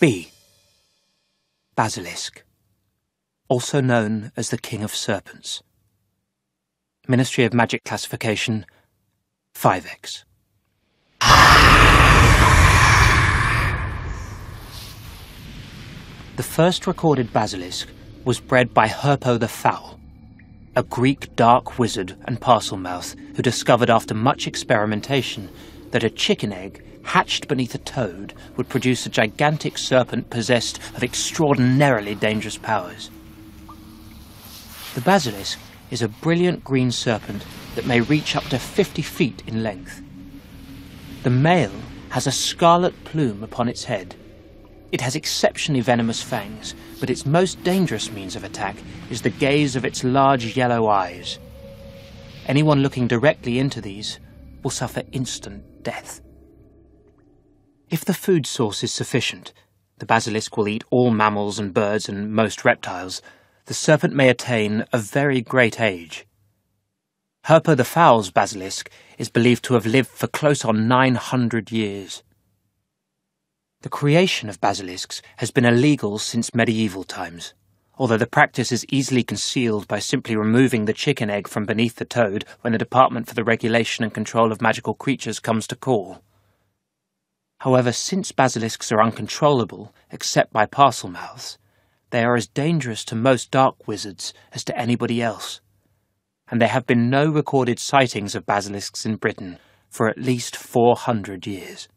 B. Basilisk, also known as the King of Serpents. Ministry of Magic Classification 5X. The first recorded basilisk was bred by Herpo the Foul, a Greek dark wizard and Parselmouth who discovered after much experimentation that a chicken egg hatched beneath a toad would produce a gigantic serpent possessed of extraordinarily dangerous powers. The basilisk is a brilliant green serpent that may reach up to 50 feet in length. The male has a scarlet plume upon its head. It has exceptionally venomous fangs, but its most dangerous means of attack is the gaze of its large yellow eyes. Anyone looking directly into these will suffer instant death. If the food source is sufficient, the basilisk will eat all mammals and birds and most reptiles. The serpent may attain a very great age. Herpo the Foul's basilisk is believed to have lived for close on 900 years. The creation of basilisks has been illegal since medieval times, although the practice is easily concealed by simply removing the chicken egg from beneath the toad when the Department for the Regulation and Control of Magical Creatures comes to call. However, since basilisks are uncontrollable, except by Parselmouths, they are as dangerous to most dark wizards as to anybody else and there have been no recorded sightings of basilisks in Britain for at least 400 years.